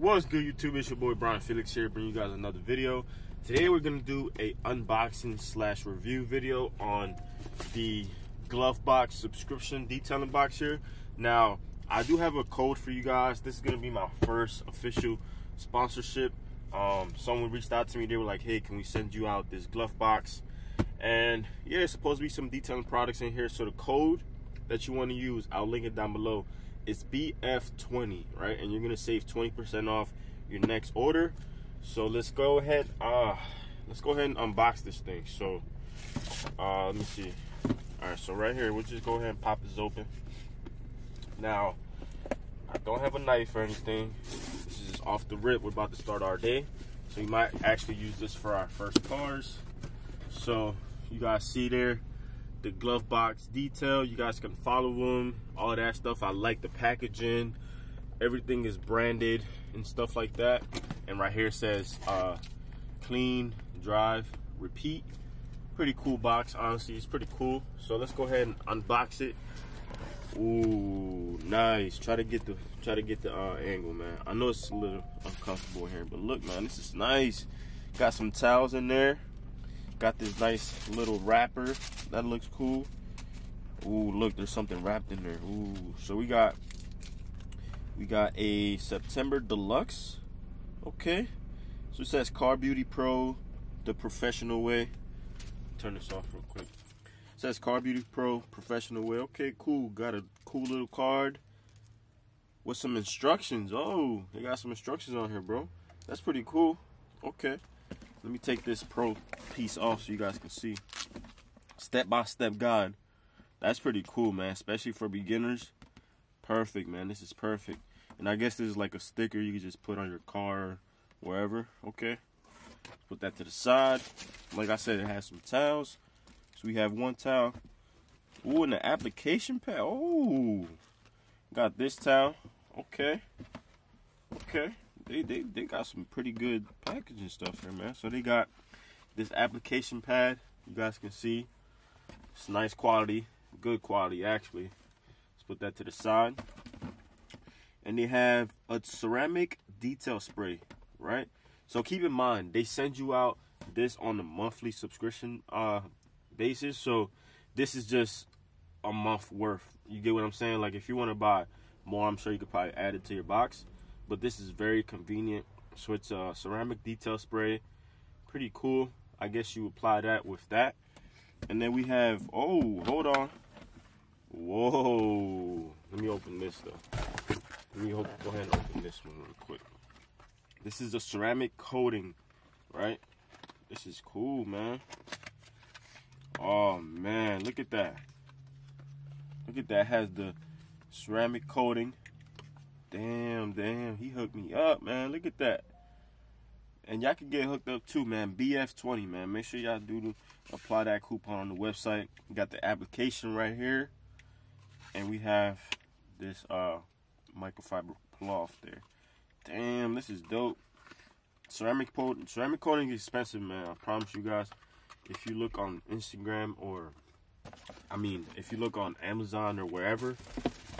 What's good YouTube? It's your boy Brian Felix here bringing you guys another video. Today we're gonna do a unboxing slash review video on the glove box subscription detailing box here. Now I do have a code for you guys. This is gonna be my first official sponsorship. Um, someone reached out to me, they were like, hey, can we send you out this glove box? And yeah, it's supposed to be some detailing products in here. So the code that you want to use, I'll link it down below it's BF20, right? And you're gonna save 20% off your next order. So let's go ahead, uh, let's go ahead and unbox this thing. So, uh, let me see. All right, so right here, we'll just go ahead and pop this open. Now, I don't have a knife or anything. This is just off the rip. We're about to start our day. So you might actually use this for our first cars. So you guys see there, the glove box detail. You guys can follow them, all that stuff. I like the packaging. Everything is branded and stuff like that. And right here says uh, clean, drive, repeat. Pretty cool box, honestly. It's pretty cool. So let's go ahead and unbox it. Ooh, nice. Try to get the try to get the uh, angle, man. I know it's a little uncomfortable here, but look, man, this is nice. Got some towels in there. Got this nice little wrapper. That looks cool. Ooh, look, there's something wrapped in there. Ooh, so we got we got a September Deluxe. Okay. So it says Car Beauty Pro, the professional way. Turn this off real quick. It says Car Beauty Pro, professional way. Okay, cool. Got a cool little card with some instructions. Oh, they got some instructions on here, bro. That's pretty cool. Okay. Let me take this pro piece off so you guys can see. Step by step guide. That's pretty cool, man. Especially for beginners. Perfect, man. This is perfect. And I guess this is like a sticker you can just put on your car wherever. Okay. Put that to the side. Like I said, it has some towels. So we have one towel. Ooh, and the application pad. Oh, got this towel. Okay. Okay they, they, they got some pretty good packaging stuff here, man. So they got this application pad. You guys can see it's nice quality, good quality actually. Let's put that to the side. And they have a ceramic detail spray, right? So keep in mind, they send you out this on a monthly subscription uh, basis. So this is just a month worth. You get what I'm saying? Like if you want to buy more, I'm sure you could probably add it to your box but this is very convenient. So it's a ceramic detail spray, pretty cool. I guess you apply that with that. And then we have, oh, hold on. Whoa. Let me open this though. Let me go ahead and open this one real quick. This is a ceramic coating, right? This is cool, man. Oh man, look at that. Look at that. It has the ceramic coating Damn, damn. He hooked me up, man. Look at that. And y'all can get hooked up too, man. BF20, man. Make sure y'all do apply that coupon on the website. We got the application right here. And we have this uh microfiber cloth there. Damn, this is dope. Ceramic coating, ceramic coating is expensive, man. I promise you guys. If you look on Instagram or, I mean, if you look on Amazon or wherever,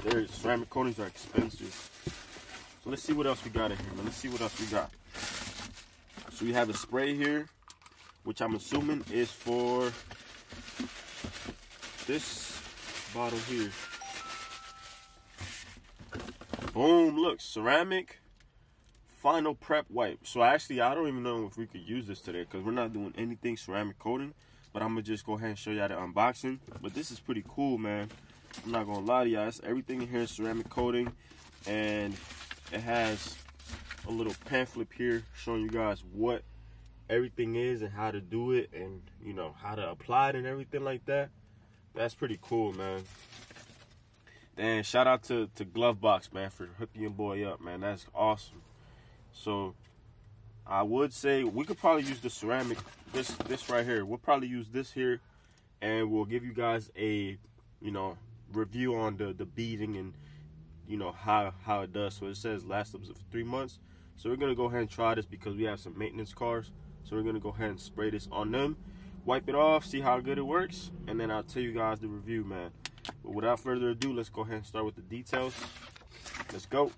their ceramic coatings are expensive. So let's see what else we got in here, man. Let's see what else we got. So we have a spray here, which I'm assuming is for this bottle here. Boom, look, ceramic final prep wipe. So actually, I don't even know if we could use this today because we're not doing anything ceramic coating. But I'm gonna just go ahead and show y'all the unboxing. But this is pretty cool, man. I'm not gonna lie to y'all. Everything in here is ceramic coating, and it has a little pamphlet here showing you guys what everything is and how to do it, and you know how to apply it and everything like that. That's pretty cool, man. And shout out to to Glovebox, man, for hooking your boy up, man. That's awesome. So I would say we could probably use the ceramic, this this right here. We'll probably use this here, and we'll give you guys a, you know, review on the the beading and you know how how it does. So it says lasts up to three months. So we're gonna go ahead and try this because we have some maintenance cars. So we're gonna go ahead and spray this on them, wipe it off, see how good it works, and then I'll tell you guys the review, man. But without further ado, let's go ahead and start with the details. Let's go.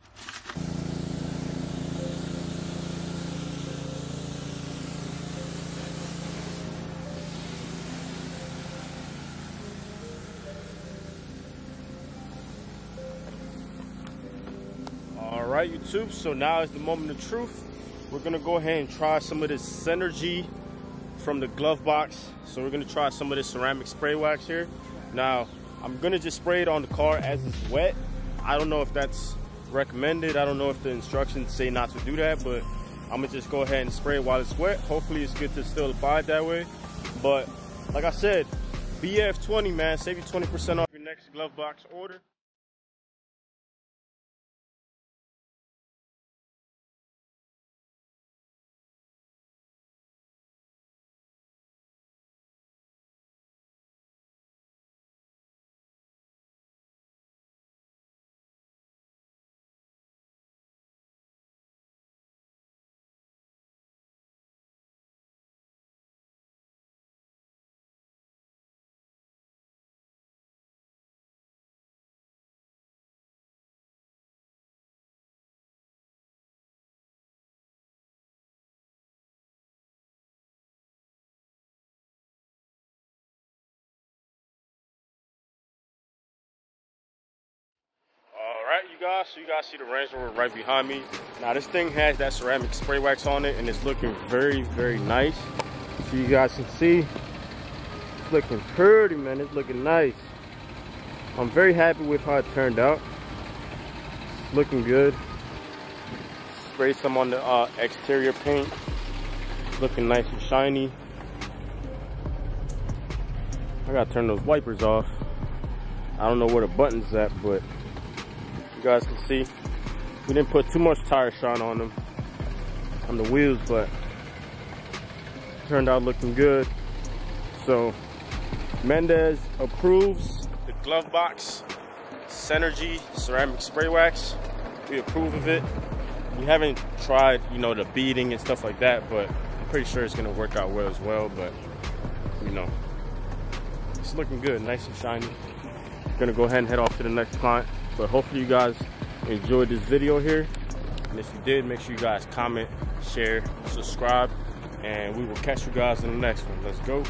Right, YouTube, so now is the moment of truth. We're gonna go ahead and try some of this Synergy from the glove box. So we're gonna try some of this ceramic spray wax here. Now, I'm gonna just spray it on the car as it's wet. I don't know if that's recommended. I don't know if the instructions say not to do that, but I'm gonna just go ahead and spray it while it's wet. Hopefully it's good to still abide that way. But like I said, BF20, man, save you 20% off your next glove box order. Right, you guys, so you guys see the Range Rover right behind me. Now this thing has that ceramic spray wax on it and it's looking very, very nice. So you guys can see, it's looking pretty, man. It's looking nice. I'm very happy with how it turned out. It's looking good. Spray some on the uh, exterior paint. Looking nice and shiny. I gotta turn those wipers off. I don't know where the button's at, but you guys can see. We didn't put too much tire shine on them on the wheels but turned out looking good. So Mendez approves the glove box Synergy ceramic spray wax. We approve of it. We haven't tried you know the beading and stuff like that but I'm pretty sure it's gonna work out well as well but you know it's looking good nice and shiny. Gonna go ahead and head off to the next client but hopefully you guys enjoyed this video here. And if you did, make sure you guys comment, share, subscribe, and we will catch you guys in the next one. Let's go.